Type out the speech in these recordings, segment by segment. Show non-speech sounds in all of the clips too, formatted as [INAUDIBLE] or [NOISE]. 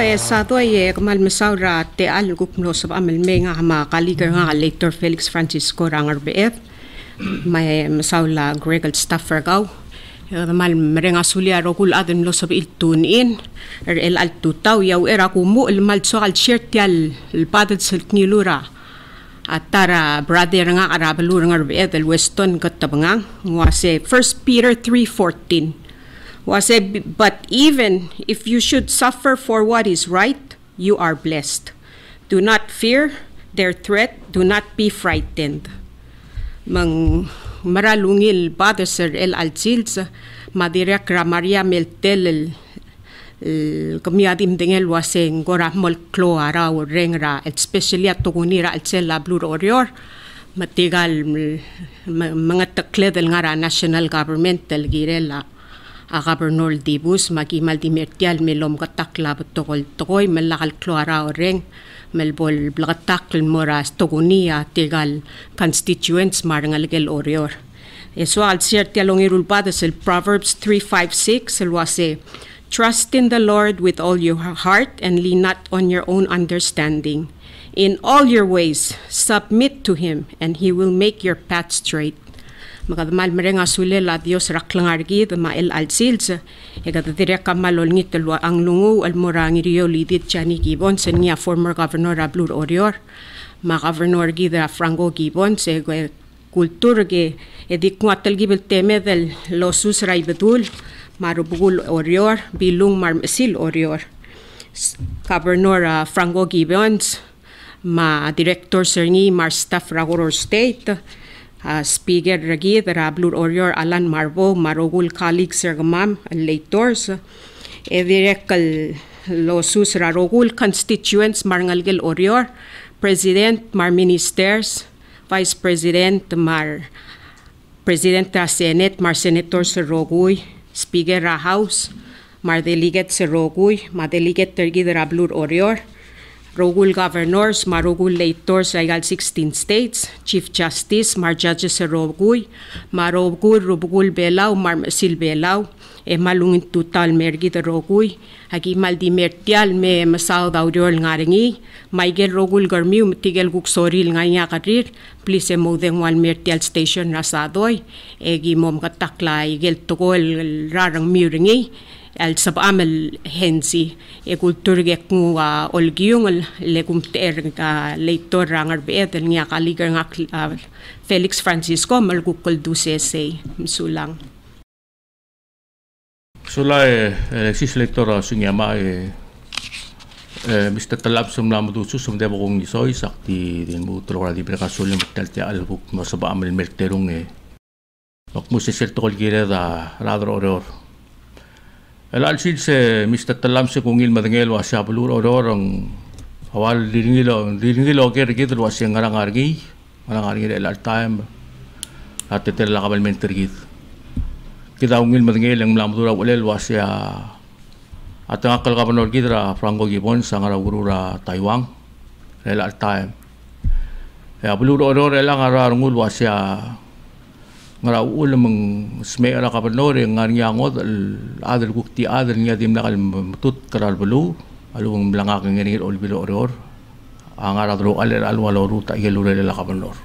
E sa to e kamal masaura te al gupno sa amal me nga ma kaligar nga later Felix Francisco rangar BF may masaula Gregor Staffer gaw. Mal merenga sulia rokul adem lo sab iltun in. Er el al tutaw yaw era kumu el mal so al shirtial el padat sil knilura atara brother nga arabalur nga BF el weston katabangang ngwase 1 Peter 3:14 was a, but even if you should suffer for what is right, you are blessed. Do not fear their threat, do not be frightened. Mang maralungil Father El Alcils, Madirek Maria Meltel el kamiadim dingel waseng gora mol klo ara o rengra especially at tugunira al sel blur orior matigal mga takledel ngara national government tel girela a Gobernador Dibus magimal di mertial melom katakla tokol tokoy malakal klora oreng melbol blakatakl moras togunia tegal constituents marangal gel orior. Eso al cierti along irulpadas el Proverbs 3.5.6 el wase Trust in the Lord with all your heart and lean not on your own understanding. In all your ways, submit to Him, and He will make your path straight makadmal merenga sule la Dios raklangargi ma el alsils e kada dire kamalol ngit ang lungu al morangi rio lidit chani gibon sen nia former governor Ablur Orior. Ma governor gi da Franco Gibon se kultur ge edik nguatal gibel teme del losus raibedul marubugul Orior bilung marmesil Orior. Governor uh, Franco Gibbons ma director sir ni mar staff Ragoror State Uh, Speaker Ragid, Rablur Orior, Alan Marbo, Marogul Kalik Sergamam, Leitors, Evirekal Losus Rarogul Constituents Marngalgil Orior, President Mar Ministers, Vice President Mar President sa Senate Mar Senator sa Roguy, Speaker ra House, Mar Delegate sa Roguy, Mar Delegate Tergid Rablur Orior, Rogul Governors, Marogul Leitors, Aygal 16 States, Chief Justice, Mar Judges sa Rogul, Marogul Rubugul Belaw, Mar Masil Belaw, e malungin tutal mergi da Rogul, hagi maldi mertial me masaw daw diol ngaringi, maigel Rogul garmiu matigel guksoril nga niya karir, please e mo deng wal mertial station rasadoy, egi mom katakla igel tukol rarang miuringi, al sabamel hensi e kultur ge ku olgiung le kumter ka leitor rangar be el nga kaligar nga uh, Felix Francisco mal kukul du sese misulang Sula e Alexis Leitor sunyama e Mr. Talab sum namu du susum de bogong ni soy sakti din mu trora di breka sulim tel te al buk no sabamel merterung e Nok musi sertol gira da radro oror El alsid se Mr. Talam se kungil madengel wa siya bulur orang awal diringilo diringilo ke rigid wa siya ngarang argi ngarang argi el al time. At tetel la kabal menter gid kita ungil madengel ang mlam dura ulel wa siya at ang akal kabanor gid ra Franco Gibon sa ngara urura Taiwan. El al time. Ya bulur oror elang ara ngul wa siya ngara ul meng smera ka panor ngar nya ngot adal kukti adal nya dim nakal mutut karal belu alu ng blanga kang ngir ol bilo oror angara dro aler al walo ruta yelure la ka panor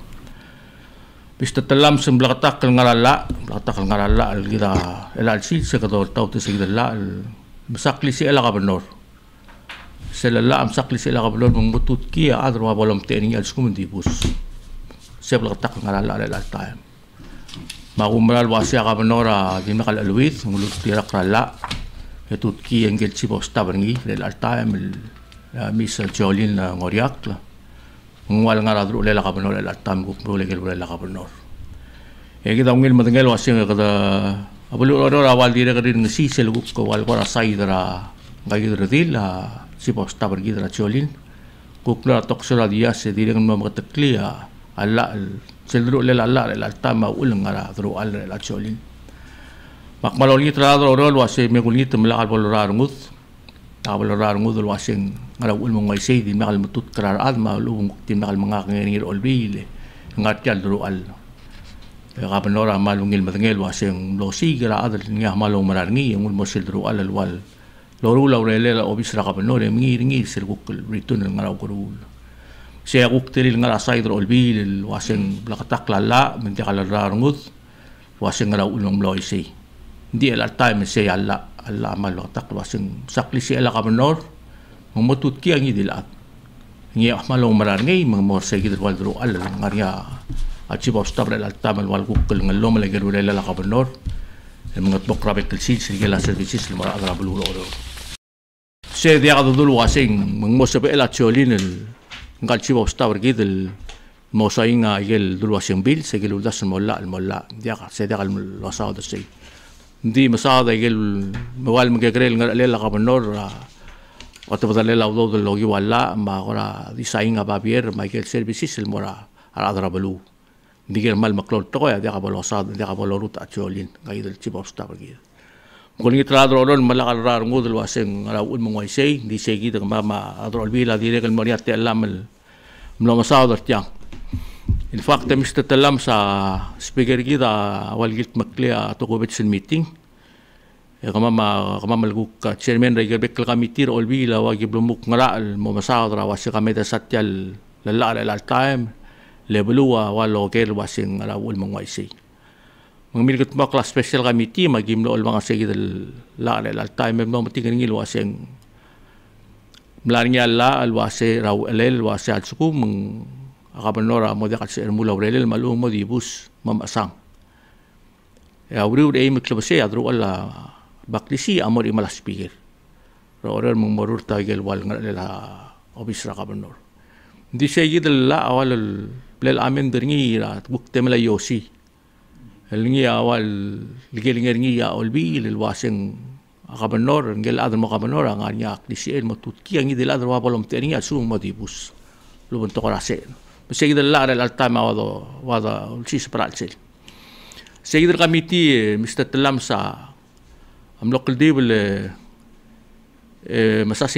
Bista talam sem blakatak kal ngarala blakatak kal ngarala al gira el al sil se kador tau te sig la masakli si ela ka panor selala am sakli si ela ka panor meng mutut kia adro wa bolom te ni al skumendibus se blakatak ngarala al al time Makumral wasi ka menora di nakal aluit ngulut tira krala. Etut ki engel si bos tabangi lel alta mil misa jolin na ngoriak la. Ngwal nga radru lela ka menora lel alta mguk bro legel lela ka menor e kita ngil matengel wasi nga kada abulu oro awal dire kadin ngsi sel guk ko wal kora sai dara ngai dira dil si bos tabangi dira jolin. Kukla toksera dia se dire ngam makataklia alla sildru le la la la tama ulang ngara dru al la cholin mak maloli tra dro ro wa se me kulni tum la al bolra ngut ta bolra ngut wa se ngara ul mo ngai sei di makal mutut krar ad ma lu ti makal mga ngir ol bile ngat yal dru al. Ka penora malungil matengel wa se lo si gra ad nya malo marangi ngul mo sildru al al wal loru la urele la obis ra kapno le mingi ringi sir guk ritun ngara ukurul se guk tiri ngara saidro olbil wasen blakatak la la menti kala rarngut wasen ngara ulong loi si di el time se alla alla amal tak wasen sakli se ala kapnor mamutut ki angi dilat ngi ahmalong marar ngi mangmor se gidr waldro alla ngaria achi bos tabre al tamal wal guk ngallom le gerure la kapnor mga bokrabe kilsid sigila services limara adra bulu oro se dia ga dulu wasing mengmo se ela cholin el ngal chibo stawer gid el mosainga yel dulu wasing bil se gelu das molla al molla dia se dia al wasa da se di masada yel mawal mga grel ngal lela ka benor Wata bata lela udo do logi wala ma ora design ba bier Michael services el mora adra bulu digir mal maklol to ya dia kabalo sad dia kabalo rut acholin ngai del chief of staff gi ko ni tra dro ron mala kal rar ngud lo aseng ra un mo ngai sei di sei gi ma ma adro bila dire kal moria te lam mlo ma sa dar tiang. In fact mr talam sa speaker gi da wal git maklia to ko betsin meeting. Ya kama ma kama malgu ka chairman ra gi bekal committee ol bila wa gi blumuk ngara mo ma sa dra wa se kameta satyal lalla al time le belua wa lo ker wasing ala ul mong waisi milit mo class special committee magim lo mga segi del la le la time mo mati ngil wasing mlarnya la al wase raw elel wase al suku meng akabanora mo de katse mula relel malu mo di bus mamasang ya uri uri mi klabase adru ala baklisi amor imala speaker ro ro mong morur tagel wal ngala obis ra di segi del la awal plel amen derngi ra buk temla yosi elngi awal ligel ngi ya olbi lil waseng akabanor ngel adar mo kabanor ang anya di si el matut ki ang idel adar wapolom teni asu mo dibus lu bunto ko rase segi del la al tama wado wada si sepral sel segi del kamiti mr telam sa am lokal dibel masa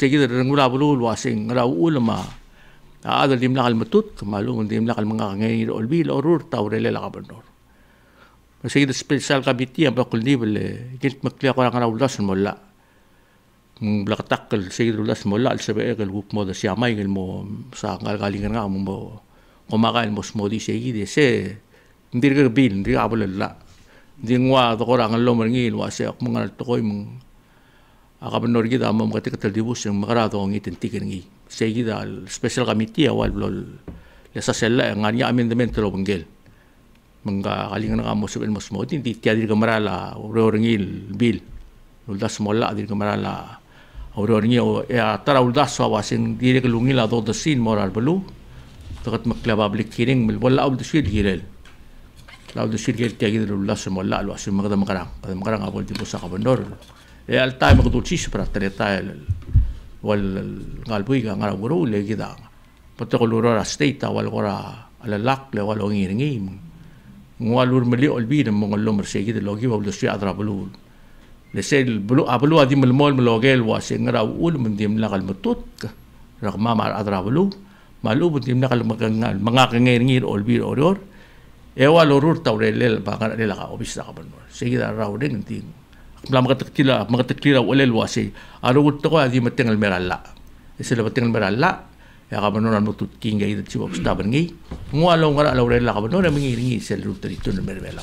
segi del la mlonia te lam el was kami teriben naos ngi lindial ngara ngara ure ngara bulu segi de ngula bulu wasing ngara ulama ada dim nakal matut malu dim nakal mga ngai ol bil orur taure le la kabandor segi de special committee am bakul ni bel gint makliya ko ngara ulas molla blak takkel segi de ulas molla al sebe el gup mo da siamay el mo sa ngal galingan nga mo kumakain mo smodi segi de se ndir ga bil ndir abul la dingwa to ko rangal lo merngil wa se ak mga to koy mong akabanor gida mo mga tikatal dibus yung makarado ang itin tikin ngi say gida special committee awal blol lesa sella ang anya amendment lo banggel mga kalingan nga mo sabihin mas mo hindi tiya dir kamarala ororingil bil uldas mola dir kamarala ororingil ya tara uldas wa wasin dire kalungil ado the scene moral balu takat makla public hearing mil wala ul shit girel. Law the shit gel tiya gida uldas mola alwas mga makarang makarang abol tipo sa kabandor e al time ko tulsis para treta el wal galbui ga ngara guru le gida pato ko lura ra state wal gora ala lak le wal ngi ngi ngwalur meli ol bi de mongol lomr se gida logi wa lo sia adra bulu le sel bulu abulu adi mel mol logel wa se ngara ul mun dim la kal mutut ra ma mar adra bulu malu bun dim la kal magangal mga ngir ngir ol bi oror e wa lorur tawre le ba ngara le la obis ka ban se gida ra udeng ting meralla isila matengal meralla ya ka banon ano tut kinga ida chibo staban ngi. Ngwalo ngara laure la ka banon mingi ringi sel rut ri tun mervela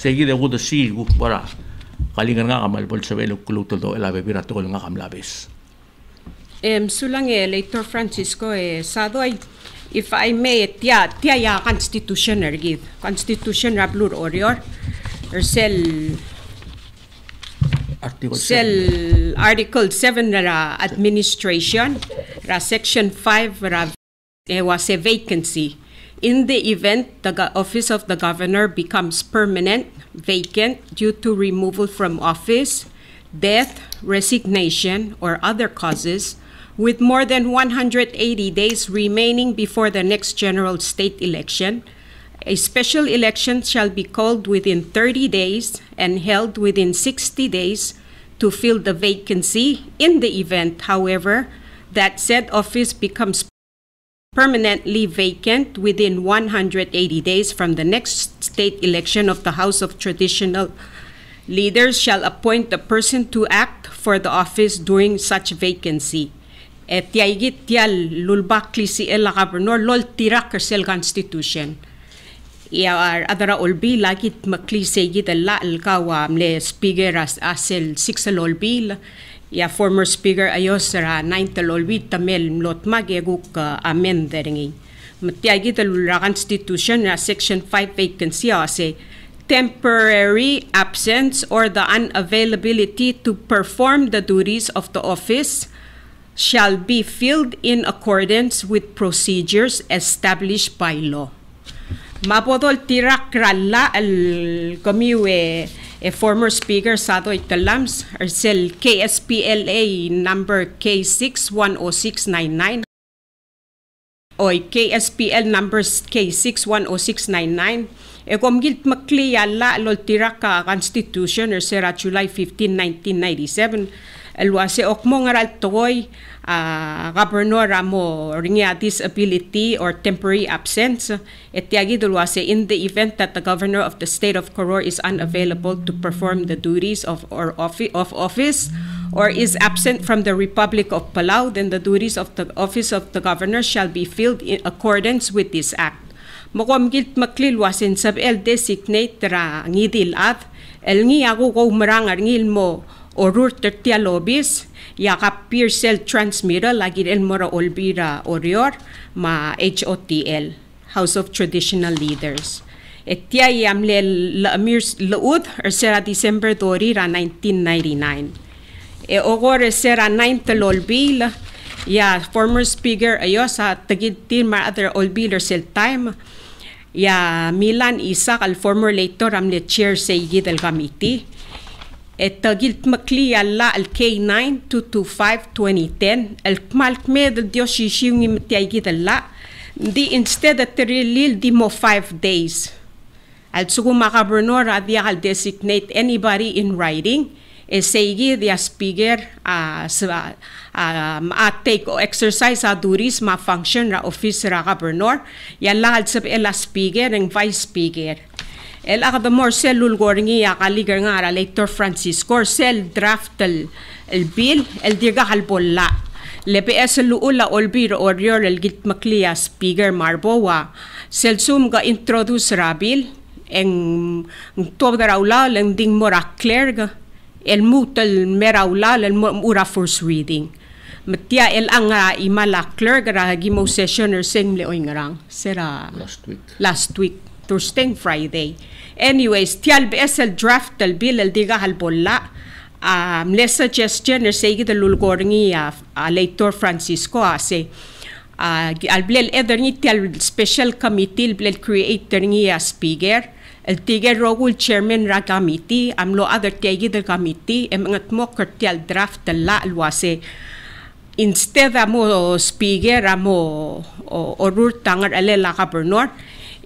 segi de gut si gu para kalingan nga kamal bol sa velo kuluto do ela bebira to nga kam labes em sulang e later francisco e sado ay if i may tia tia ya constitution ergid constitution rablur orior ersel article Cell Article 7 ra administration ra section 5 ra eh, was a vacancy. In the event the office of the governor becomes permanent vacant due to removal from office death resignation or other causes with more than 180 days remaining before the next general state election a special election shall be called within 30 days and held within 60 days to fill the vacancy. In the event, however, that said office becomes permanently vacant within 180 days from the next state election of the House of Traditional Leaders shall appoint the person to act for the office during such vacancy. Et tial lulbakli si ela gobernador lol tirak constitution. Ya adara olbi lagit makli segit la alkawa mle speaker as asel six olbi ya former speaker ayos ra ninth olbi tamel mlot mageguk uh, amend deringi. Matiagit la constitution na section 5 vacancy ase temporary absence or the unavailability to perform the duties of the office shall be filled in accordance with procedures established by law. Mapodol tirak ralla al kamiwe a former speaker Sado Italams Arcel KSPLA number K610699 o KSPL numbers K610699 e kom gilt makli yalla lol tiraka constitution er sera July 15 1997 elwase okmo ngaral toy uh, governor amo ringia disability or temporary absence. Etiagi dulwase in the event that the governor of the state of Koror is unavailable to perform the duties of or of, of office or is absent from the Republic of Palau then the duties of the office of the governor shall be filled in accordance with this act. Mokom gilt maklil wasin sab el designate ra ngidil at el ngi ako ko marang ngil mo orur tertia lobis ya ka peer cell transmitter lagi el mora olbira orior ma HOTL House of Traditional Leaders. Etia yamle laamir laud er sera December dori ra 1999. E ogor sera 9 lolbil ya former speaker ayo sa tagid tin ma other olbil sel time ya Milan Isak al former later am le chair sa igid al committee makli alla al K9 225 2010 al kmalkme del dio shishiw ngi mtiaigid alla di instead rilil di mo 5 days. Al sugu makabernor adia al designate anybody in writing. Esegi dia speaker uh, sa uh, take o exercise sa duris ma function ra office ra governor yalla al sab ela speaker ng vice speaker el akadamor sel lulgorngi ya kaligar nga ra later Francisco sel draft el, bill el diga halbolla LPS luula olbir orior el git maklia speaker marbowa sel sum ga introduce rabil en tobda raula leng ding mora clear el mutal merawla el mura first reading. Matia el anga imala clerk ra gimo session or sing le oingrang sera last week. last week Thursday Friday. Anyways tial besel draft el bill el diga hal bolla. Um, le suggestion er segi de lulgorngi a uh, later Francisco ase. Uh, al blel eder ni tial special committee blel creator ni a speaker. El tiger rogul chairman ra committee. Amlo other tegi del committee. Em ngat mo kertial draft la alwase instead amo speaker amo orur tangar ale la gobernador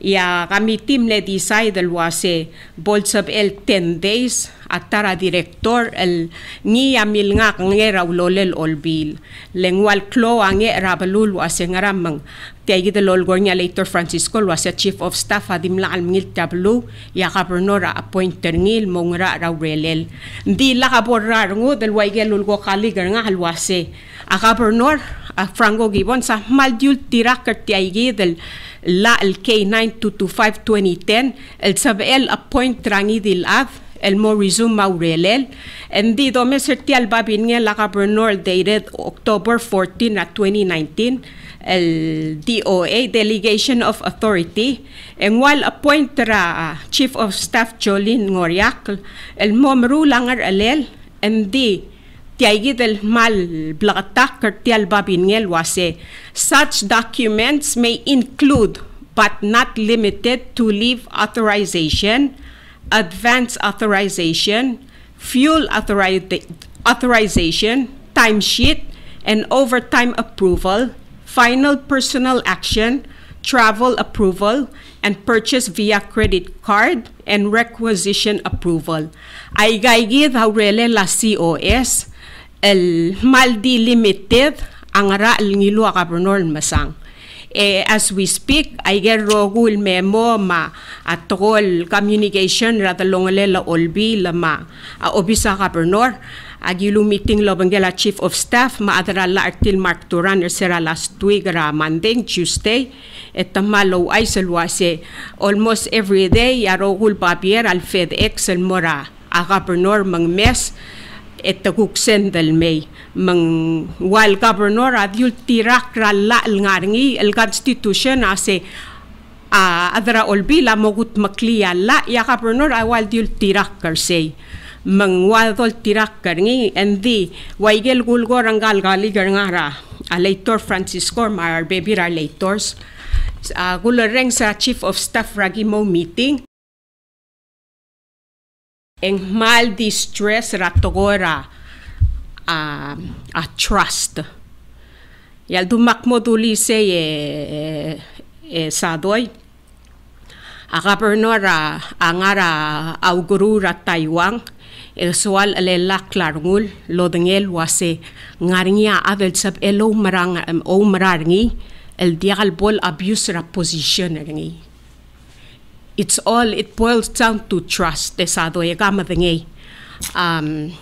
ya kami team le decide alwase bolsab el 10 days atara director el ni amil nga ngera ulolel olbil lengwal klo ange rabalul wase ngaramang tiagi de lolgor niya later Francisco wase chief of staff adim la almingil tablo ya gobernador appointer ngil mongra raw relel di la kaborrar ngo del waigel ulgo kaligar nga halwase a gobernador a Franco Gibbon sa maldiul tirak tiagi del la el K9225 2010 el sabel appoint rangi dil av el mo resume maurelel and di do me sertial babin nga la gobernador dated October 14 at 2019 el DOA Delegation of Authority en wal appoint ra Chief of Staff Jolene Ngoriak el mo marulangar alel and di tiaigi del mal blagatak kertial babingel wase. Such documents may include but not limited to leave authorization advance authorization fuel authori- authorization timesheet and overtime approval final personal action travel approval and purchase via credit card and requisition approval. Ay gaigid la COS el maldi limited ang ra ngilo a gobernador masang. Eh, as we speak, ay gerogul memo ma at tokol communication ratalongalela olbi lama a obisa gobernador agilu meeting lo bangela chief of staff ma adra la artil mark turan sera last week ra Monday Tuesday. Et tamalo ay salwase almost every day yarogul papier al FedEx el mora a gobernador mang mes et taguksen del may mang wal governor adyul tirak ralla al ngaringi el constitution ase a adra olbi la mogut makliya la. Ya governor awal dyul tirak karsay mang wadol tirak karngi endi waigel gulgor ang galgali garngara a leitor Francisco mar bebira leitors. Uh, gulareng sa chief of staff ragi mo meeting en mal distress ratogora a um, a trust. Yal dumak mo duli se eh, eh, eh, e, e, e sadoy a gobernador a angara auguru ra Taiwan e soal alela klarngul lodengel wase ngaringia adel sab elo marang o marangi el dial bol abuse ra position ringi it's all it boils down to trust desado e gama dengi um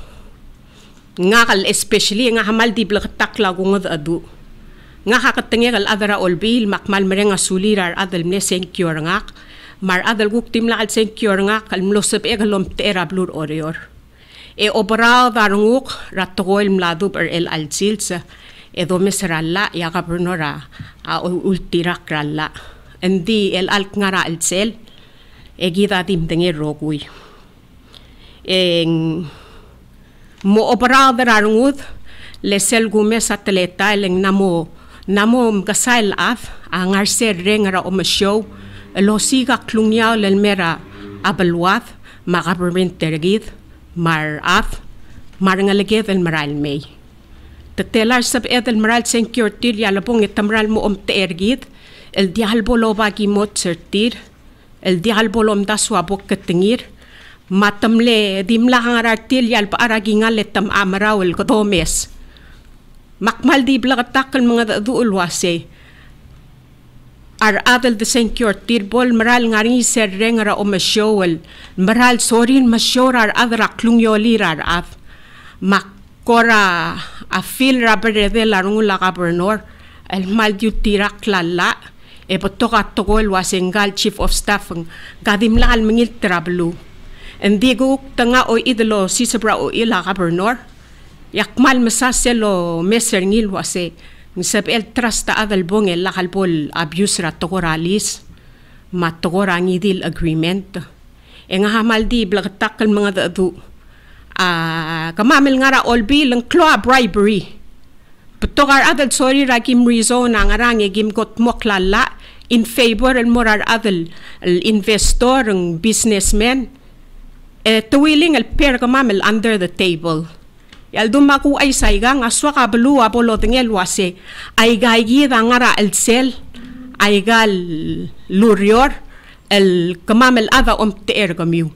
nga kal especially nga hamal di blak takla gungod adu. Nga hakatengi kal adara olbil makmal merenga sulirar adal ne secure nga mar adal guk timla al secure nga kal mlosep e tera blur orior. E obra darunguk ratogol mladu per el alzilsa e do mesralla ya gabernora a ultira kralla endi el alk ngara alsel egida tim tengi rogui. En mo operada rarungud le sel gume satelita leng namo namo kasail af angar ser rengara o show lo siga klungya lel mera abalwath ma government tergid mar af mar ngaleged el maral mei tetelar sab edel maral security ya lapong itamral mo om tergid el dialbo lo bagi mot sertir el dial bolom da swa bok ketingir matamle dimla hangarartil yal pa aragingal etam amraw el kodomes makmal di blagatakal mga duul wase ar adal de senkyor tirbol maral ngari ser rengara o masyowel maral sorin masyor ar adra klungyolir ar af makora a fil rabere larung la gobernador el mal tirak lala e potoka togol wasengal chief of staff ng kadimlaal mingil trablu. Hindi ko tanga o idolo si sabra o ila gobernador. Yakmal masaselo meser ngil wase. Nisab el trust ta adal bong el lakalpol abuse ra togoralis. Matogora ang idil agreement. E nga hamal di blagatakal mga dadu. Uh, kamamil nga ra olbi lang kloa bribery Petokar adal sorry rakim rizo na ngarang gim got moklala in favor al morar adal al investor ng businessman eh tuwiling al per kamamel under the table. Yal dumaku ay saiga nga swa ka belu apolo tingel wase. Ay gaigi da ngara al sel. Ay gal lurior. El kamamel ada om teer kamiu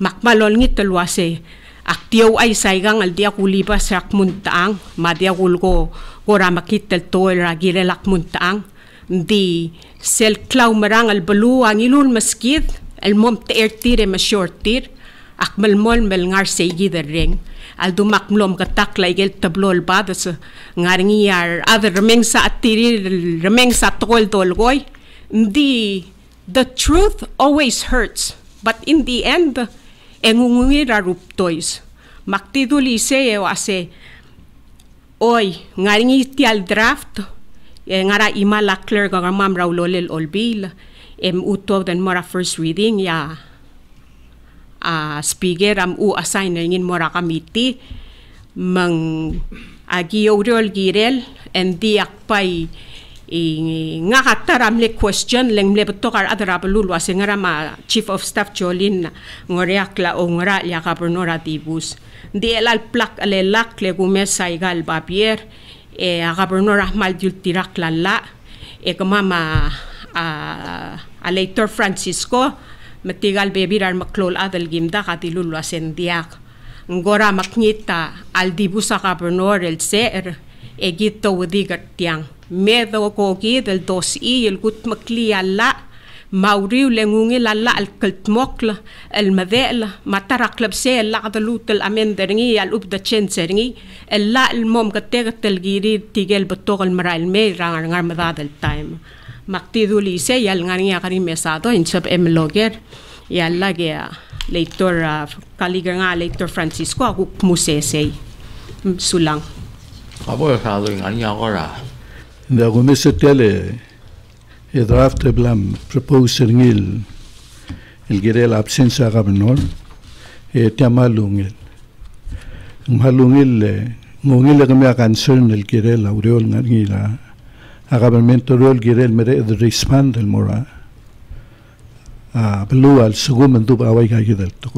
makmalol ngit wase. Aktiyaw ay saygang al dia kuliba sak muntaang. Madia kulko kora makitel to ra girelak muntaang di sel klaw marang al balu ang ilul maskid al mom teer tire ma short tir akmal mol mel ngar segi der ring al dumak mlom katak la igel tablol badas ngaringi yar other remeng sa atiri remeng sa tol tol goy di the truth always hurts but in the end engungira ruptois. Maktiduli se e ase oi ngaringi tial draft e ngara ima la clear ga mam raw lolel olbil em uto den mora first reading ya a speaker am u assign ngin mora committee. Mang agi orol girel and di akpai nga kataram le question leng le betokar adara belulu ase ngara ma chief of staff Jolin ngoreak la o ngora ya gobernora tibus di elal plak ale lak le gume saigal babier e a gobernora mal dul tirak la la e kama ma a a leitor Francisco matigal bebirar maklol adal gimda katilulu asen diak ngora maknita al dibusa gobernor el ser e gito wadigat tiang. Medo kogi del dos i el gut makli alla mauriu lengungi lalla al kultmokla el madela matarak labse el laqdalut el amenderingi al ubda chenseringi el la el mom kategat el giri tigel batog el maral me rangar ngar madad el time maktidu li se yal ngani akari mesado in sab em loger. Yalla ge leitor kaliga nga leitor Francisco aku musese sulang. Abo sa do ngani agora? Da gomese tele e draft blam proposer ngil el girel absenza gabnor e tamalungil malungil ngungil kami akan concern el girel aureol ngila a government rol girel mere the respond el mora. A blu al segum ndu ba wai ga gidel to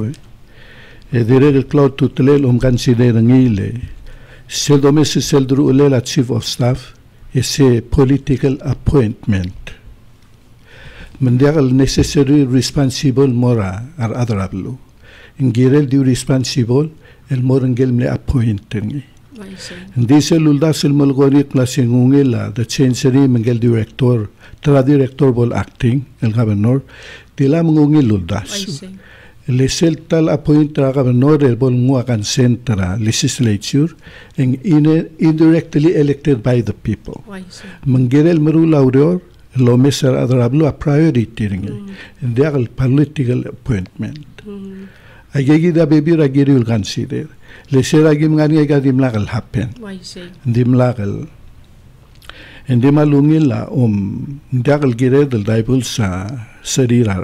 e dire el cloud tutelel um consider ngile sel domese sel dru la chief of staff is a political appointment. Mendiagal necessary responsible mora ar adrablo. Ingirel di responsible el morangel me appointing. Hindi sa luldas el malgorit na singungila the chancery mengel director tra director bol acting el governor tila mengungil luldas. lesel tal appoint ra governor el bol ngua kan centra legislature and indirectly elected by the people mangirel meru laurior lo mesar adrablo a priority ring mm. dia political appointment. Mm. agegi da bebi ra giri ul consider lesel agi ngani ga dim lagal happen. Dim lagal Hindi malungin la um dagal gire del daibul sa sarira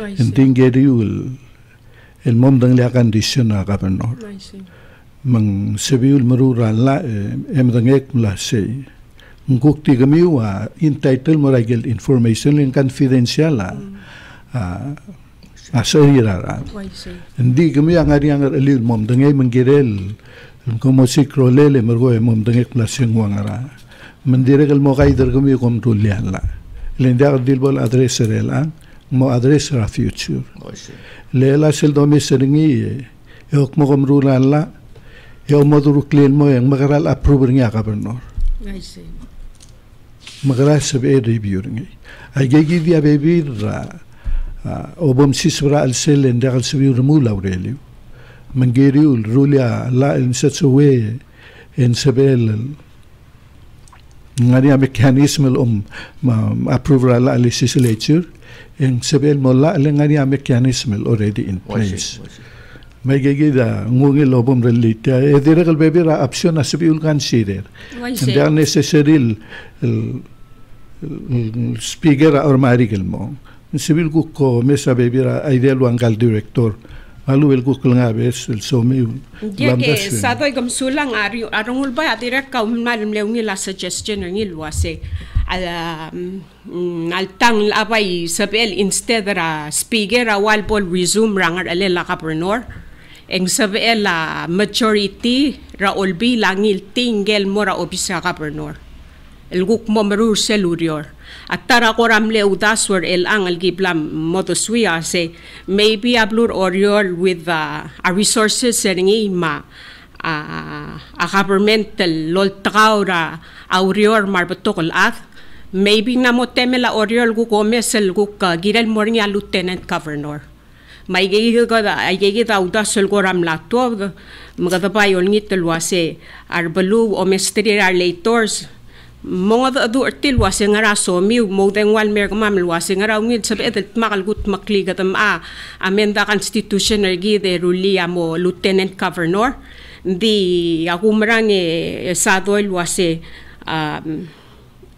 Hindi giri ul el mom dang la condition na governor. Mang sebiul marura la em dang ek la se. Nguk ti gami wa entitled mo ragel information in confidential la. Ah asarira ra. Hindi kami ang ari ang alil mom dang ay manggirel. Como si krolele margo ay mom dang ek la singwang ra. Mandiregal mo kay dar kami kom tulian la. Lendak dilbol address rela mo address ra future. lela sel do mi seringi e ok mo komru la e o moduru klien mo yang magaral approve nga governor I see. magaral sab e review ngi ay gegi dia bebi ra o bom sisra al sel en dagal sabi rumu laurelio mangeri ul rulia la in such a way en sabel ngani a mechanism um approve la legislature en sebel mola le ngani a mechanism already in place. may gigida ngungi lobom relita e dire kal bebi ra option as bi ulkan sider and they are necessary speaker or marigal mo sibil ko ko mesa bebi ra ideal wangal director. Malu el kuk nga bes el somi Dia ke sadoy gam sulang ari arungul ba atira ka mal mleu ngi la suggestion ngi luase al al tang abay sabel instead ra speaker awal pol resume rangar ale la kaprenor eng sabel la majority ra olbi langil tingel mora obisa kaprenor at tara ko ramle udaswar el ang al giblam motoswia say maybe ablur orior with uh, a resources seringi ma uh, a governmental lol traura aurior marbotokol at maybe na mo temela orior gu komesel gu uh, girel mornya lieutenant governor. May gigi ko da ay gigi da udasol ko ram latto mga da yol ngitel wase arbalu o mestri relators mga da adu artil wase ngara so mi mo deng wal mer kam mal wase ngara ngil sab edet makal gut makli gatam a amenda constitution er gi de ruli amo lieutenant governor. Di aku merang e sa doil wase um,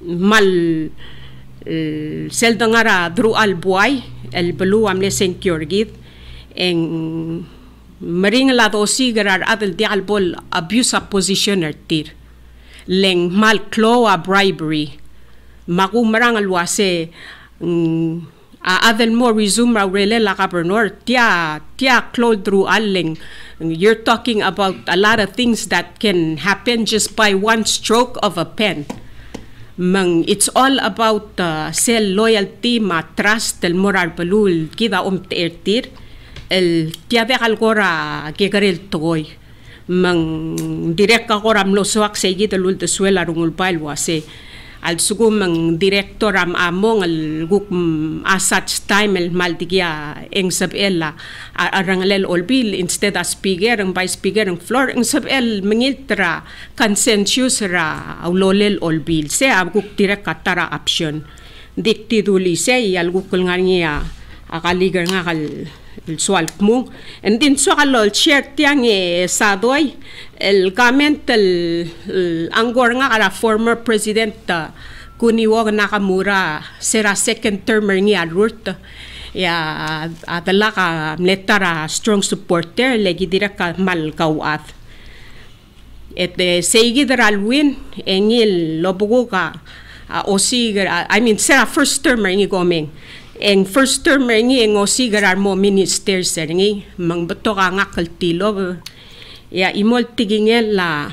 mal sel ngara dru al buay el belu amle secure git en mering la dosi garar adel di al bol abuse of position er tir leng mal klo a bribery. Maku marang alwase mm, a adel mo resume rele la governor tia tia klo through aleng you're talking about a lot of things that can happen just by one stroke of a pen. Mang it's all about uh, sel loyalty ma trust el moral palul kita um tertir el tia de algora que toy mang direct ako ram lo suak sa igi talul te suela rungul pail wase al sugum ang direktor am among al guk asat time el maldigia eng sab ella arangalel olbil instead as speaker ang vice speaker ang floor ang sab el mengiltra consensus ra aulolel olbil se ab guk direk katara option. Dikti duli se al guk ngarnia akaligar nga kal tiang e sadoy. El comment el, el angor nga kala former president uh, Kuniwo Nakamura sera second termer ni adult ya adala ka mletara strong supporter legi dira ka mal kawat. Et eh, seigi win engil lobugo ka uh, osi I mean sera first termer ni gomeng eng first termer ni eng osi garar mo minister ser ni mang beto ka ngakal tilo ya imol tigingel la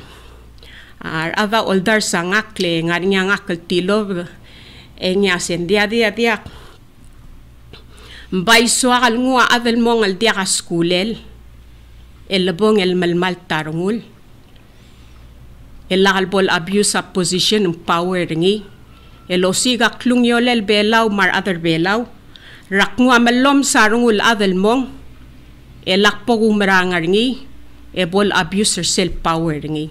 ar ava oldar sangak le ngarinya ngak tilo enya sen dia dia dia. Bai soal ngua avel mong al dia skulel. El labong el malmal tarungul. El bol abuse of position and power ngi el osiga klung yolel belau mar other belau rak ngua malom sarungul avel mong el lakpo gumarangar ngi e bol abuser self power ngi.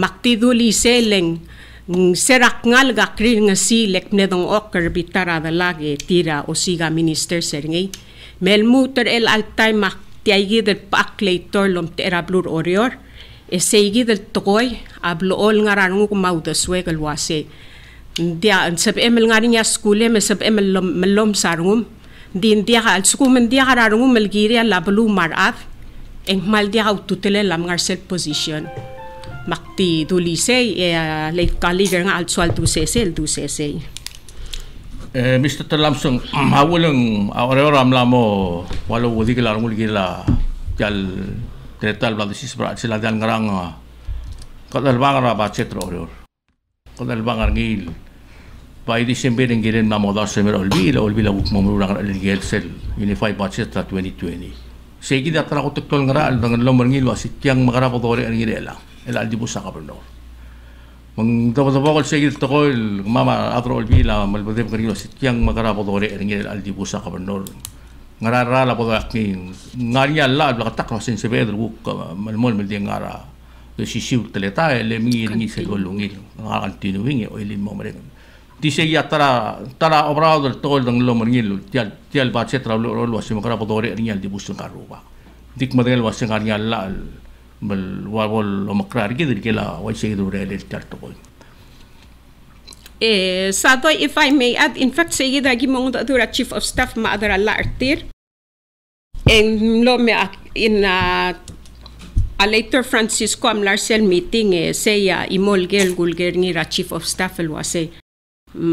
Maktiduli seleng serak ngal ga krir nga si lek nedong okker bitara da lagi tira o siga minister seringi mel muter el altay mak tiaygi del pak leitor lom tera blur orior e seigi del tokoy ablo ol ngaran ngu kumau da swegel wase. Dia sab emel ngari nya skule me sab emel melom sarungum din dia al sukum dia kararungum melgiri la blu marat eng mal dia ututele lam ngar set position makti dulisay e uh, late kaligar nga alsual du sesel du sesay. Eh, Mr. Talamsong, [CLEARS THROAT] hawalang awara amla mo walo wadi kila ngul gila jal tetal bla disis bra sila dal ngarang kadal bangar ba cetro oror. Kadal bangar ngil by December ng giren mamo da semer olbi la olbi la buk mo murang al sel unified budget 2020. Sige da tra ko tuktol ngara al dengan lomar ngil wasit yang makara ko dore ang ngirela el aldibus sa kabernor. Mang dapat-dapat ko sige to ko mama atro olbila malbade ko rin sityang magarapo dore rin el aldibus sa kabernor. Ngarara la po ni ngaria la la tak no sin se bedro buk malmol mel di ngara. De si siu teleta le mi ringi se golungi ngaran tinuwing o ilin mo mare. Di se ya tara tara obrado del tol dang lo mangil tial tial ba cetra lo lo si magarapo dore rin el aldibus sa karuba. Dik madel was ngaria la bal wawol o makrar gitu kila wa say do rele tarto ko eh sato if I may add in fact say da gimong da dura chief of staff ma adara la artir. En lo me in uh, a later Francisco am Larcel meeting eh, say uh, imol gel gulger ni ra chief of staff el wase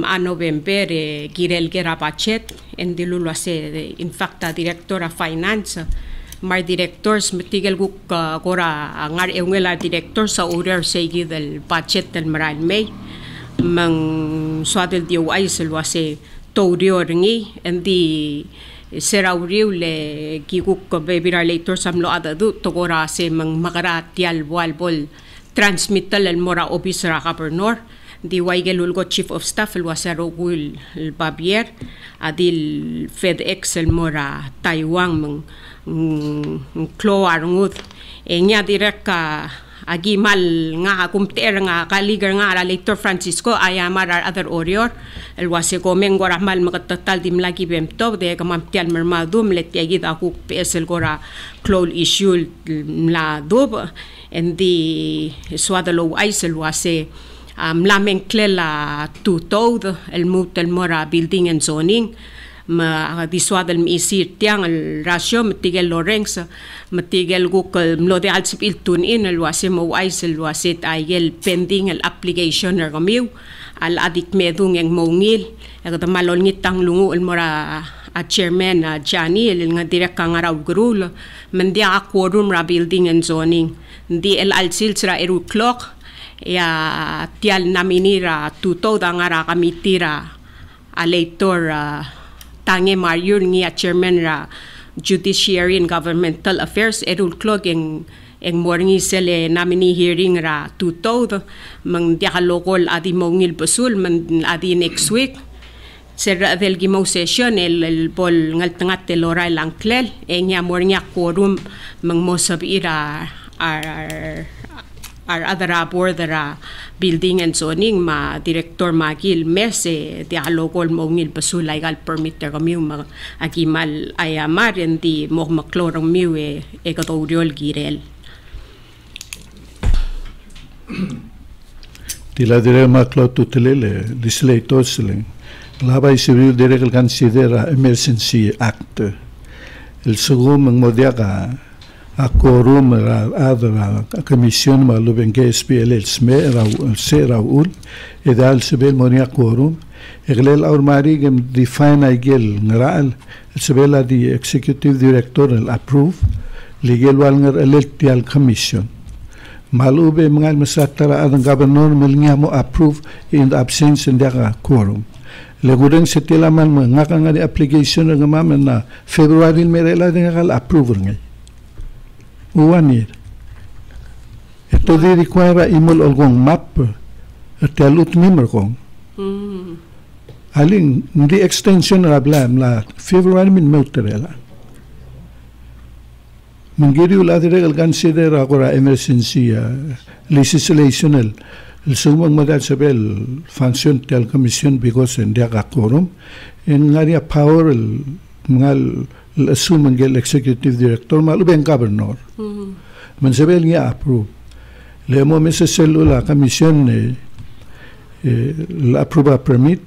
a November eh, girel gera bachet en dilulu ase in fact a directora finance. Mar directors matigel guk uh, gora ngar eungela director sa order sa del budget del maral may. Mang swadel di ay selwa se taurio ringi endi serauriu le giguk ko bebira later samlo ada du togora se mang makara tial bol transmittal el mora officer a governor di Waigel Ulgo Chief of Staff el wasaro gul el Babier adil FedEx el mora Taiwan mang klo arngut e nya direk ka agi mal nga kumter nga kaligar nga ara later Francisco ayamar ar other orior. El wase komen gora mal magatatal dim lagi bemto de kamam tial mermadum let yagi da ku pesel gora clol issue la dob en di swadalo aisel wase lameng klela tutod el mut el mora building and zoning. Ma diswad al misir tiang al rasyo matigel lorengs matigel gukal mlode al sipil tun in al wase mo wais al wasit ayel pending al application er al adik medung yang mongil ang malol ngitang lungu al mora a chairman a Johnny el nga direk ka nga raw grul. Mendia a quorum ra building and zoning. Di el al silsra eru clock ya tial naminira tuto da nga ra kamitira a later uh, tange Mario ni a chairman ra Judiciary and Governmental Affairs erul klog eng eng morngi sele namini hearing ra tutod mang diakalokol adi mongil pasul man adi next week. Ser del gimo session el el bol ngal tangat langklel eng ya morngi quorum mang mosab ira ar ar adara bordera building and zoning ma director magil mese dialogol mongil pasulay gal permit ter kami ma agimal ayamar di mo maklorong miwe e katoriol girel Tila dire maklo tutelele legislators lang. Laba isibir dire kal considera emergency act. El segundo modiaga a quorum ra adra a commission ma lo ben que SPL el sme ra se ra ul e dal sebel monia quorum eglel aur mari gem define igel ngral el sebel di executive director el approve legal wal ngar elect al commission. Malube mengal masatara adang governor melnya mo approve in the absence in the quorum. Le gudeng setila man ngaka ngadi application ng mamen na February merela dengan approve ngai uwanir. Ito di require imol olgong map at alut mimer kong. Mm. Aling hindi extension na blam la February min meuterela. Mangiri ula dire consider ako ra emergency uh, legislational el sumang madal sabel function tel commission because en dia quorum en ngaria power el ngal assume ngel executive director malu ben governor. Man sabel nga approve. Le mo mesa cellula commission ne la approva permit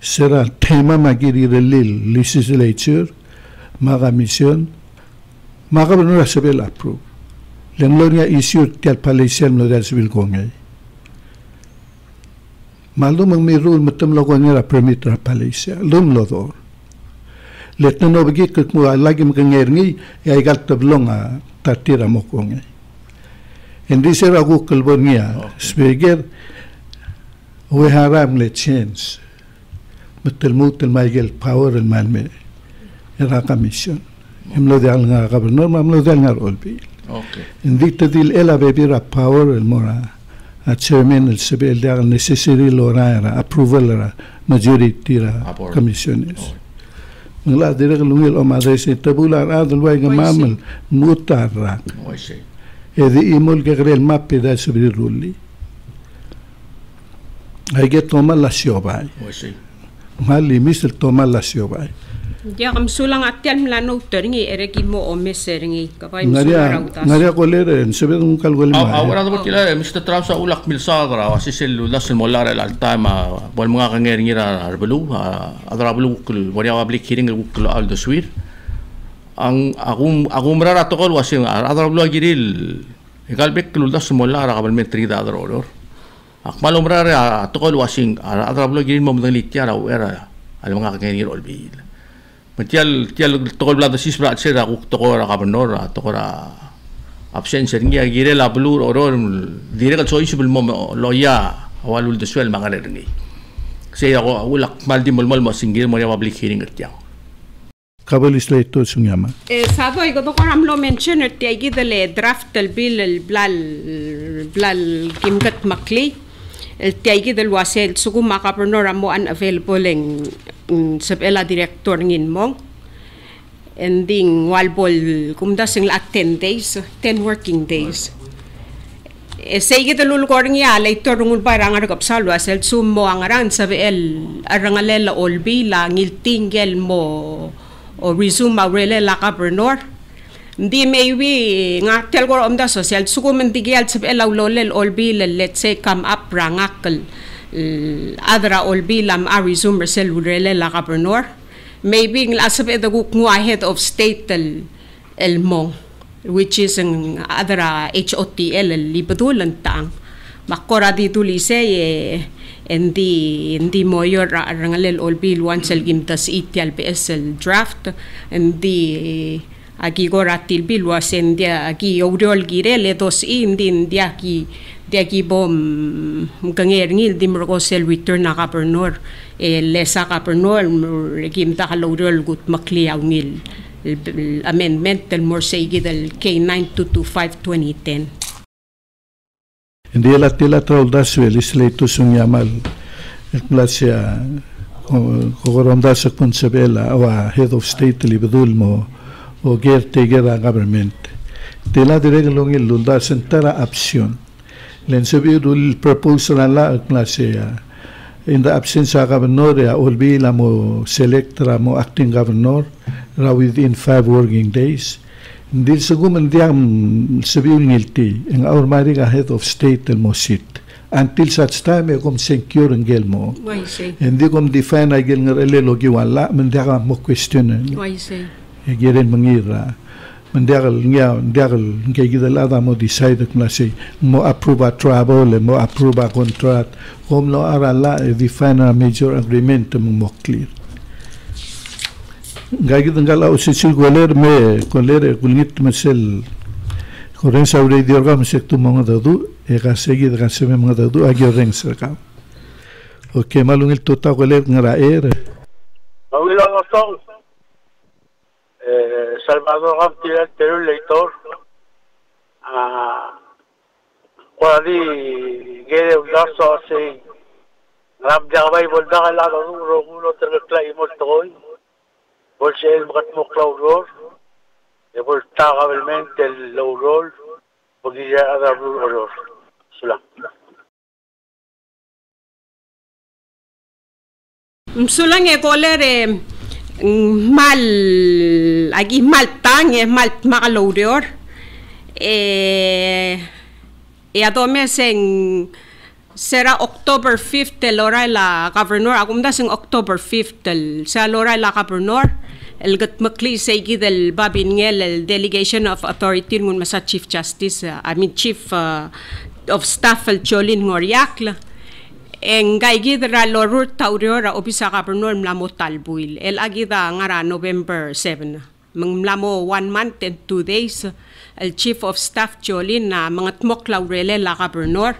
será tema magiri relil legislature maga mission maga no sabel approve. Le gloria issue tel palesial no del civil kongay. Maldo mang may rule matam lo ko nira permit ra palesya. Lum lo do. Let na no bagi kak mo lagi makanger ngi ay gal tablong a tatira mo ko ngi. Hindi sir ako kalbon niya. Speaker, we haram le change. Matal mo tal maigel power al malme. Era commission. Imlo de al nga gobernador, mamlo de al nga rolbi. Okay. Hindi tadil ela bebira power al mora. a chairman el sebel de al necessary ngla dire lungil o madre se tabular adul way nga mamal mutar ra Oh, I see. e di imol ke grel mappe da subir rulli ay get toma la siobay Oh, I see. mali misel toma la siobay dia kam sulang atial mlano teringi eregi mo o meseringi kapay ngaria musulara utas ngaria kolere sebel ng kalgol Aw, ma awara dapat kila Mr. Trump sa ulak milsa kara si selu las molar el altama bol mga kanger ngira arbelu adra belu kul waria wabli kiring kul al do swir ang agum agum rara to kol wasin adra belu giril ikal bek kul las molar ka bal metri da adra oror akmal umrara to kol wasin adra belu giril mo mudang litya ra era al mga kanger ngira olbil Matial tial tokol blada sis brat sera ku tokol ra kabnor ra tokol ra absensya ngi agire la blur oror dire kal soy sibul mom loya awalul de swel mangare ngi se ako ulak maldi mol mol mo singir mo ya public hearing gatya kabal islaito sunyama Eh, sado iko to koram lo mention at tiagi dale draft el bill el blal blal kimgat makli el tiagi dal wasel ang sab ela director ngin mong ending walbol kumda sing la 10 days 10 working days. E sige dalul ko rin ya later ngun parang ar kapsal wasel sumo ang aran sabi el arangalela olbi la ngiltingel mo o resume awrele la kapernor Hindi maybe nga tel ko om da social suko man tigyal sa elaw lolel olbi let's say come up rangakal adra olbi lam a resume sel urele la kapernor maybe ng asap eda guk ngwa head of state el el mong which is ang adra HOTL el libadulan tang. Makora di tulise eh hindi hindi mo yor rangalel olbi luan sel gimtas itial PS el draft. Hindi agi goratil bilwa sen dia agi uriol gire le dos indin dia ki dia ki bom ganger ngil dim ro sel return na kapernor e lesa kapernor gim ta kalorol gut makliaw ngil amendment del Morsegi del K9225-2010. Hindi la tila trauldas legislato sunyamal klasya kokoronda sa konsebela awa head of state libedul mo o caretaker a government. Tila direk longil lunda sentara option. Dul proposal la klasya in the absence of governor ya ulbi la mo select ra mo acting governor ra within five working days. Hindi seguman diam sabiul ngilti ang our mari ka head of state mo sit. Until such time e kom secure ang gel mo. Hindi kom define agel ngar ele logi wala mendia ka mo question Why say? e giren mangira mendiagal ngia mendiagal ngai gida lada mo decide na say mo approve a travel mo approve a contract. Kom lo ara la e define a major agreement mo clear. Ngai gida ngala o sisil goler me goler kulgit mesel koren sa ure diorga me sektu mga dadu e ka segi da se me mga dadu agyo reng serka o ke malungil tota goler ngara er Awila Gastón, eh, Salvador Gamtira, Perú Leitor, a Kuali Gere Udaso si Rabjabay Bolda Kalaga Ruro Gulo Terkla Imol Toy, Bolse El Makat Mo Clauror, e Bolta Kabelmente El Laurol, Bogilla Adabur Olor. Sulang. Msulang e kolere mal agi mal tang e mal makalodior e e adome seng sera October 5th tel oray la governor akum da seng October 5th tel sa loray la governor el gat makli segi del babin ngel el delegation of authority ngun masa chief justice I mean chief uh, of staff el cholin ngoriak la en gaigid ra lorur taurio ra opisa governor mlamo talbuil. El agida ngara November 7 mlamo one month and two days. El chief of staff Jolin na mga tmok laurele la governor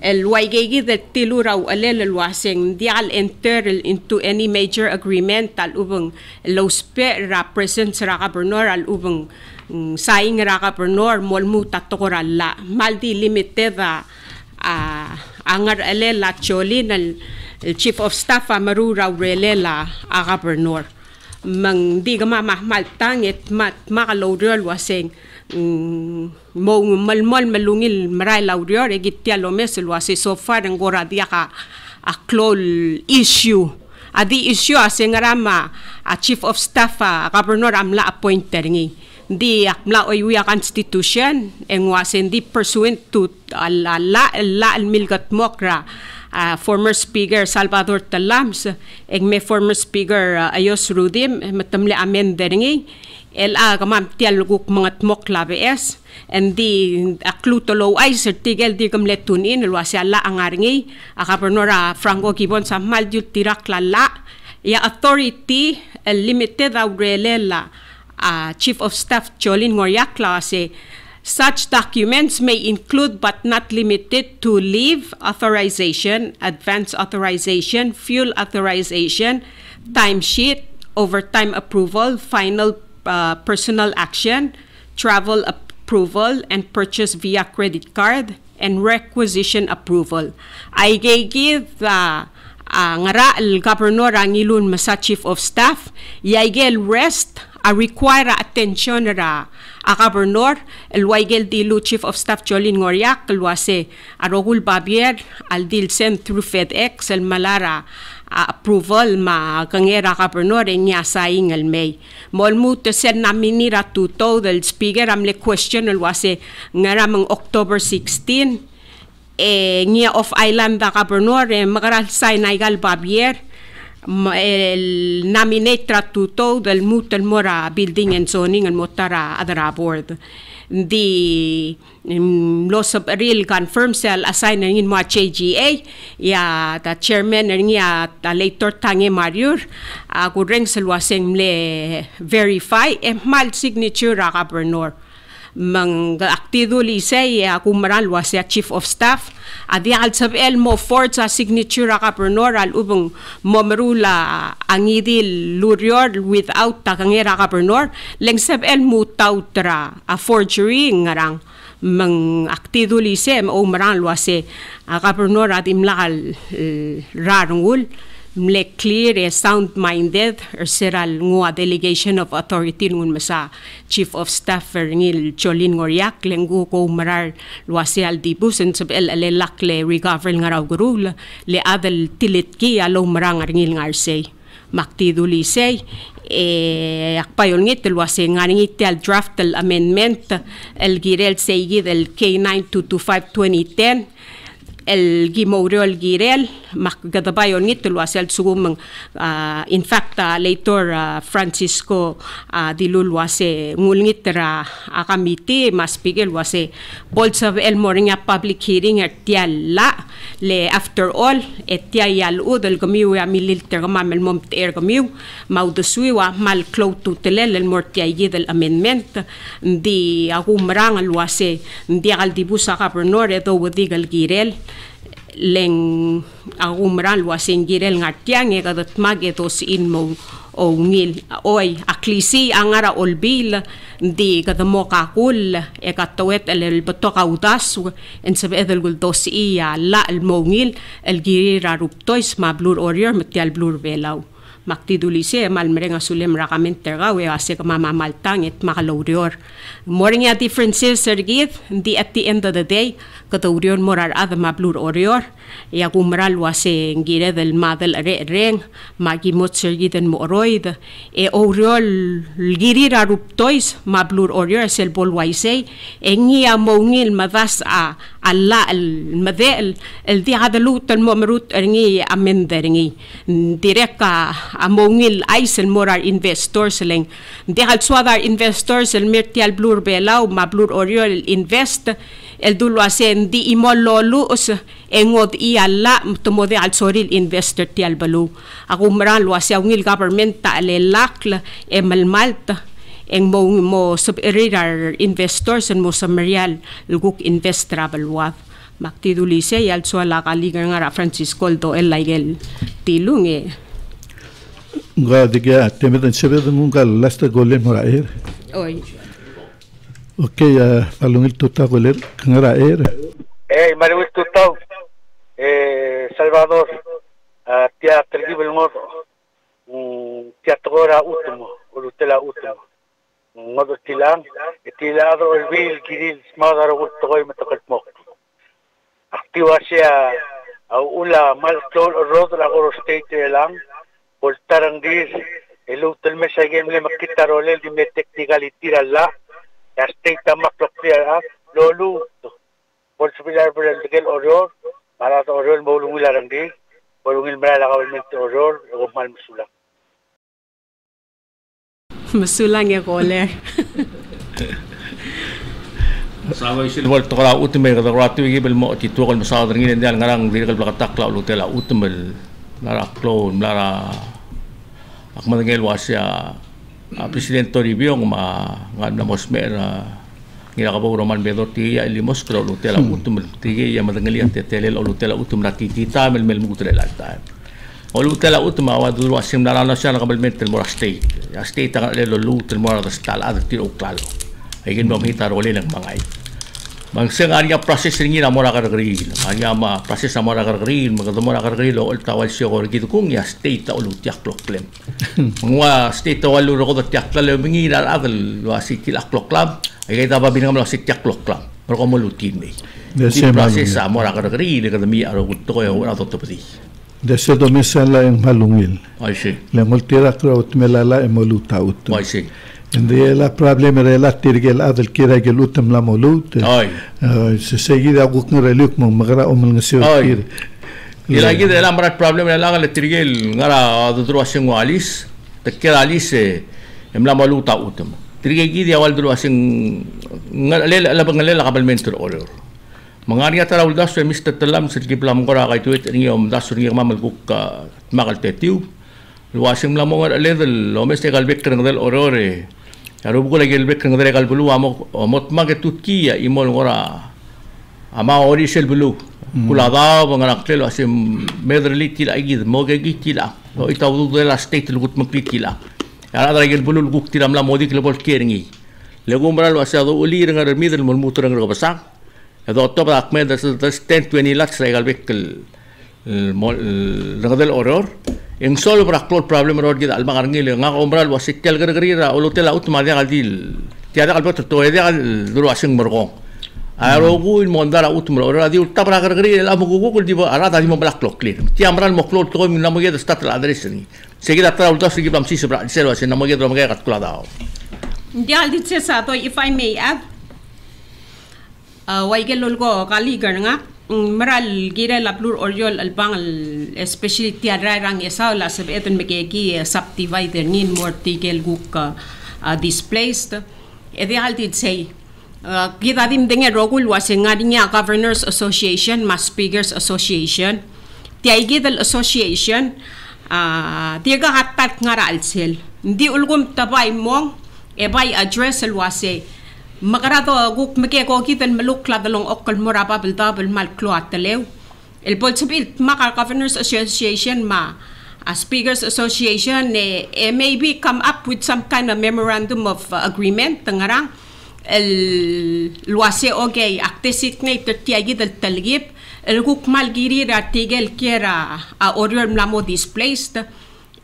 el waigegi de tiluraw alel el waseng dial enter into any major agreement al ubang lospe represent ra governor al ubang mm, saing ra governor molmu tatokoralla maldi limited a uh, angar elela cholin el, el chief of staff amaru raw relela a governor. Mang di ka mamahmal tangit mat makalodrol waseng mm, mo malmol malungil maray laudyor egitya lomes wase so far ang gora dia ka a klol issue adi issue ase ngarama a chief of staff a governor amla appointed ngi di akmla oy a constitution en wasen di pursuant to la la la milgat mokra uh, former speaker Salvador Talams eng me former speaker uh, Ayos Rudim matamle amen deringi el a kamam tial guk mga tmok labe es and di akluto low ay sertigel di kam letunin el wasi ala angaringi akapernora Franco Gibon sa maljul tirak lala ya authority limited aurelela uh, Chief of Staff Jolin Ngoriakla say Such documents may include but not limited to leave authorization, advance authorization, fuel authorization, timesheet, overtime approval, final uh, personal action, travel approval, and purchase via credit card, and requisition approval. I give the uh, ngara el governor ang ilun masa chief of staff, yaigel rest a require attention ra a governor el waigel dilu chief of staff Jolin Ngoriak kalwase a Rogul Babier al dilsen through FedEx el malara a approval ma kangera governor en nya saing el may mol mu te sen na minira tuto del speaker am le question el wase ngara mang October 16 eh nya of island da governor eh, magaral say naigal Babier el nominate tratuto del mutel mora building and zoning and motara adara board the um, of real confirm sel assign ngin mo HGA ya the chairman niya ta later tange mariur ako uh, reng selwaseng le verify e mal signature ra governor aktido li say aku maral was chief of staff. Adi al sab el mo fort sa signature ka pernor al ubong momerula angidi lurior without takangera ka pernor leng sab el mu tautra a forgery ngarang mang aktido li se o maral wase a ka pernor at imlakal rarungul mle clear e sound minded er seral ngua delegation of authority ngun masa chief of staff er ngil cholin ngoriak lengu ko marar luasi al dibus en sab el ale lak le regovern ngaraw gurul le adal tilit ki alo marang ngil ngar say makti duli say e akpayon ngit luasi ngaring itel draft el amendment el girel say del K9 225 2010 el gimoro el girel mak gadabayon ngit luasel sugum uh, in fact uh, later uh, Francisco uh, dilul wase ngulngit ra akamiti mas pigel wase bolsa el morning public hearing at tiala le after all et tia yal udel gamiu ya milil ter mamel mom ter gamiu maudusui wa mal clow to telel el mortia yidel amendment di agumrang al wase di al dibusa ka pernore do wadigal girel leng agumran wa singirel ngatiang e kadat magetos in mo o ngil. Oy aklisi angara olbil di kadamo kakul e katawet el bato kaudas en sabi edel gul dos iya la el mongil el girira ruptois ma blur orior metial blur belaw maktidulise mal merenga sulem rakament tergawe ase ka mama maltang et makalorior moring ya differences sergit di at the end of the day katurion morar ad mablur orior. Ya kumral wase ngire del madel re reng magi mot sergit en moroid e oriol giri ruptois mablur orior sel bol waise engi amongil madas a alla el madel el di hadalut el momrut engi amenderingi direka amongil aisel morar investors leng di hal swadar investors el mirtial blur belau ma blur oriol invest el dulo asen di imololu us engod i alla tumode al soril investor ti al balu ako maran lo asya ngil government ta le lakla malmalta eng mo mo sub investors en mo samarial luguk invest travel wa maktiduli se yal so la kaligar nga Francisco do el laigel tilung e nga diga temedan sebed mungal lasta golen mora er oi Ok, uh, palungil tuta goler kangara er. Eh, mariwil tutaw. Eh, Salvador. Uh, tia tergibil ngor. Mm, tia togora último. Urutela último. Ngodo tilang. Tila adro el bil kiril smadaro gultogoy matakat mok. Aktiwa siya au ula mal klor rod la goro state lang. Voltarang dis. El utel mesagem le makitarolel di me technical itira la. Yasteita maklokliya lolu por subilar por el del horror para horror bolungil arangdi bolungil mala kabelmente horror o mal musula masulang ya koler Sawa isil wal to kala utme ka ratu gi bel mo ti to kal masadar ngin ndal ngarang dir kal blaka takla lu tela utmel lara klo lara akmadangel wasya uh, Presidente Toribio ma nga na mosmera ngira ka roman bedo ti ya limos kro lu tela utum ti ya madangali ante tele lu tela utum na kita mel mel mutre la ta o lu tela utum awa dulu asim na la siya kabel mentel mora state ya state ang lelo lu tel mora da stala ad ti o klalo ay gin bam hita role ng mga Bang sing anya proses ringi na mora kar grill. Anya ma proses na mora kar grill, magado mora kar grill o tawal siya ko gitu kung ya state ta ulu tiak klok klem. Mangwa state ta walu ro ko tiak klem mingi na adal wa si tilak klok club. Ay kay taba binang si tiak klok club. Pero ko mulutin me. Di proses sa mora kar grill kada mi aro ko ko yo na to pati. Desa domisan la yang malungil. Ay si. Le multira kraut melala e moluta ut. Ay si. Indi la problem relatir gel adel kira gel utam la molut. Ay. Se seguida guk ngara luk mo magra o mal ngasiw Ay. kir. Ila gida la marat problem la la tirgel ngara do dro asing alis. Tekira alis e emla maluta utam. Tirgel gidi awal dro asing ngala la bangal la kabal mentor order. Mangari ata raul das Mr. Talam sa kiplam ko ra kay tuit ringi om das ringi mamal kuk makal tetiu. Luasim la mo level lo meste kal vector ng del orore. Aro buku lagi lebih keng dari kalbulu amo mot mage tutki ya imol ngora ama ori sel bulu kula da banganak telo asim medrli tila igid moge gi tila o ita udu de la state lugut makli tila ya ada lagi bulu luguk tila mla modi kilo bol keringi lego mbral wasa do uli rengar midel mol mutur rengar basang ya do to ba akmed das das 10 20 lats regal bekkel mol rengar del oror. Yang solo para klot problem ro gida al magar ngile nga umbral wa sikkel gar garira o lotel out ma dia dil tiada kal betul to dia dulu asing mergong aro gu il mondara ut mo ora di utta para gar garira la mo gu gu di ara tadi mo blak klok clear. Ti amral mo klot to mi na mo gida stat la adres ni. Seguida tra ulta sigi bam sisi bra selo se na mo gida mo gida kat kula dao dia al ditse sa to if i may add uh, waigel ulgo kali gar nga? Maral gira la plur oriol al bang especially ti rang esa la sab eten mekeki subdivider nin mortigel guk uh, displaced. E de al did say uh, kita dim denge rogul was ngadinya governors association mas speakers association. Ti ay gidal association uh, ti ga hatat ngara alsel ndi ulgum tabay mong e bay address al wase makarado guk meke ko kitan maluk la dalong okol moraba bil double mal kloat telew el bolsabil maka governors association ma a speakers association eh, eh, maybe come up with some kind of memorandum of uh, agreement tangarang. El luase okay aktesit ngay tertiagi del talgip el guk mal giri ra kera a oriol mlamo displaced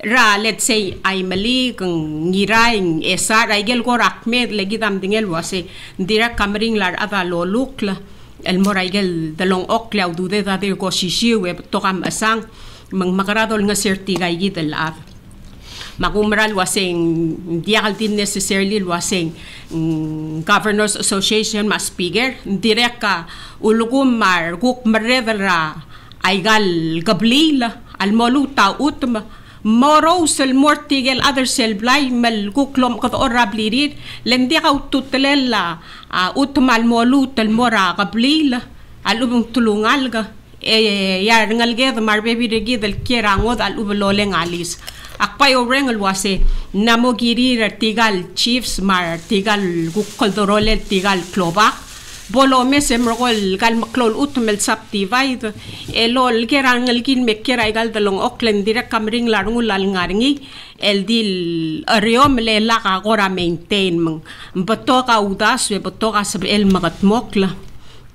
ra let's say ay mali kung ngiray esa ra igel ko rakmed lagi dam dingel wase dira kamring lar ada lo lukla el moraigel dalong okla dude da dir ko shishiu e tokam asang mang makaradol nga sertigay gidel af makumral wasing diakal din necessarily wasing mm, governors association mas speaker direk ka ulugum mar guk marevel ra aigal gablila al molu taut moro sel mortigel other sel blay mal guklom kat orab lirir lendi ka ututelella uh, utmal molu tel mora gablila alubung tulungal ga e yar ngal ged mar bebi de gidel kera ngod al ubelole ngalis akpay o rengal wase namo giri tigal chiefs mar tigal gukkol dorole tigal klobak bolo me se mrogol gal maklol utmel sapti vaid e lol kerangal kin me kerai gal dalong oklen dire kamring larngu lal ngaringi el dil ariom le la ka gora maintain mang bato ka udas we bato ka sab el magat mokla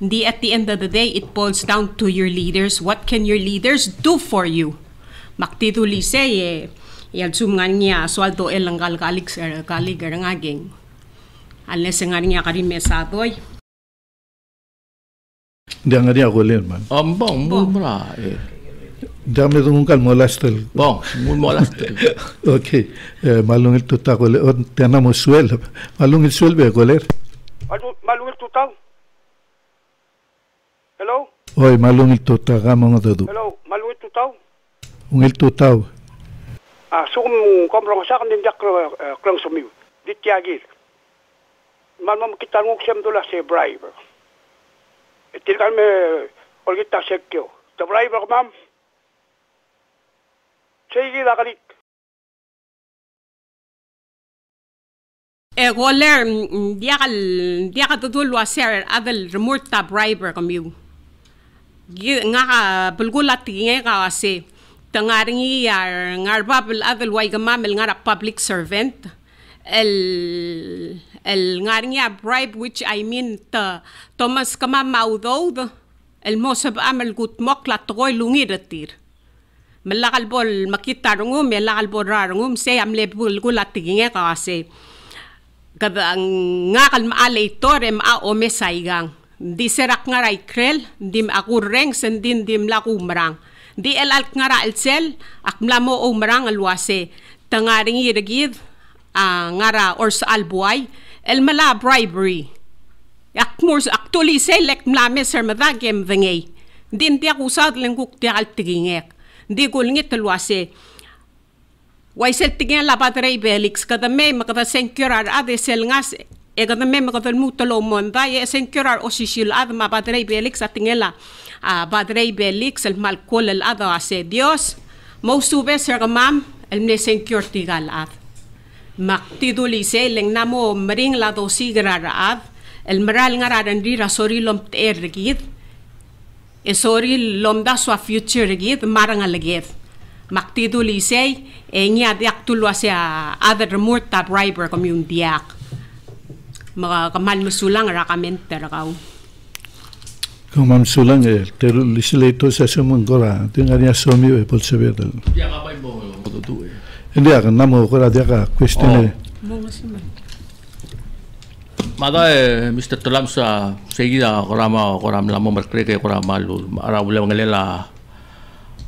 di at the end of the day it boils down to your leaders. What can your leaders do for you? Maktitu lise ye yal sum ngania swaldo el ngal galik galig ngageng unless ngania kari mesadoy Dia ngari ako len man. Um, bong, mun bra. Eh. Dia me dung kal molastel. Bong, mun molas. [LAUGHS] Okay. Eh, malung il tuta ko le on tena mo suel. Malung il suel be ko le. Alu malungil tutaw. Hello? Oi, malung il tuta ka mo ngado. Hello, malungil tutaw. Ung il tutaw. Ah, sukum komrong sa kan jak krang sumiw. Di tiagil. Man mo kita nguk sem dula se bribe. Itil kan me ol kita sekyo. The bribe ko ma'am. Sige la kalik. e goler diakal diakal tudul waser adal remote ta briber kamiu nga ka bulgulat tinge ka wase tangaringi yar ngarba bil adal way gamamel ngara public servant el el ngaringi a bribe which I mean ta Thomas kama maudod el mosab amal gut mokla toy lungi retir malakal bol makita rungum malakal bol rarungum se amle bulgulat tinge ka wase kada nga kal maalay tore ma o mesaygang di serak nga ray krel dim aku reng sendin dim laku marang di el alk nga ra elsel ak mlamo o marang alwase tangaring iragid uh, nga ra albuay el mala bribery. Ak mors actually select mlame ser madagem vengay din ti ako sad lang kuk ti altigingek di kulngit alwase Waisel tingin la battery belix. Kada me makada senkurar ade sel ngas e kada me makada mutalo monda e senkurar osisil ad ma battery belix atingin la a battery belix el malkol el tigal ad Maktiduli seleng namo mering la do sigraraad. El maral ngaradan rira sori lom ter regid. E sori lom da swa future regid marang alagid. Maktiduli sey e nya diak tulwa sa other murta briber community ak. Mga kamal musulang rakamente rakaw. Kamam sulang eh, teru legislator sa sumang kora, tinga niya somi e polsevedal. Dia kapay mo tutu eh. Dia ka question eh. Mga siman. Mada eh Mr. Tulam sa seguida korama koram lamo merkre ke korama lu ara ule ngalela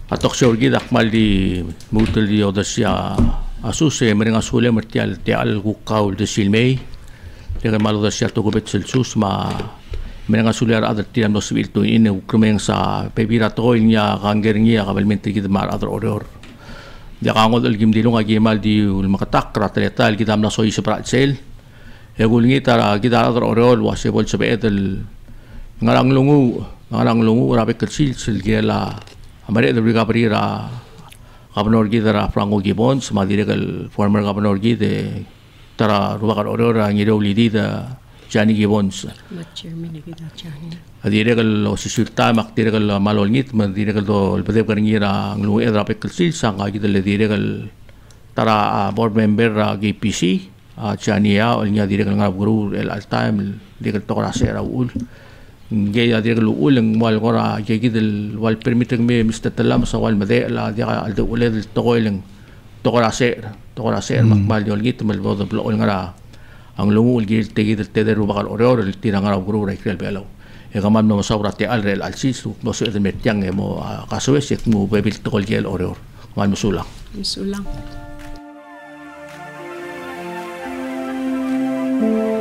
atok syor gida akmal di mutul di odasya asus eh meringa sule mertial te al kukaul de silmei Dengan malu dasya to gobet selsus ma menanga suliar adat tiam no sibil to ine ukrumeng sa pebira to inya kanggernya kabalmente kita mar adar oror dia kangol al gimdilo nga gimal di ul makatak ratleta al kita na soy sa pratsel e gulngi tara kita adar oror wase bol sa beetel ngarang lungu ngarang lungu rabe kersil sil gela amare de briga parira Gobernador kita ra Franco Gibbons madiregal former Gobernador kita tara rubakar oror ang iro lidida Johnny Gibbons Ma-chairman kita chairman. Adiregal o si Sulta mak diregal malolngit ma diregal do albadeb karingira ang luwi edra pe kalsil sang ka kita le diregal tara ah, board member uh, GPC Chania o nya diregal nga guru el al time diregal to kara sera ul gay ya diregal ul ang wal gay kita wal permit me Mr. Talam sa wal made la dia al do ule to ko ilang to kara sera to kara sera mak mal yol git mal bodo blo nga ra anglumu ilgir tegi del teder ubakal oreor el tirangara guru ra ikrel belo e gamam no sabra te alre el alsisu no se el metiang mo ah, kaso es mu bebil tol gel oreor. Man musula musula Thank you.